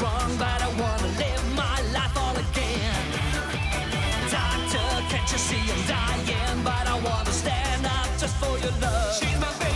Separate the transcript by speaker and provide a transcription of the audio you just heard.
Speaker 1: wrong, but I wanna live my life all again. Doctor, can't you see I'm dying? But I wanna stand up just for your love. She's my baby.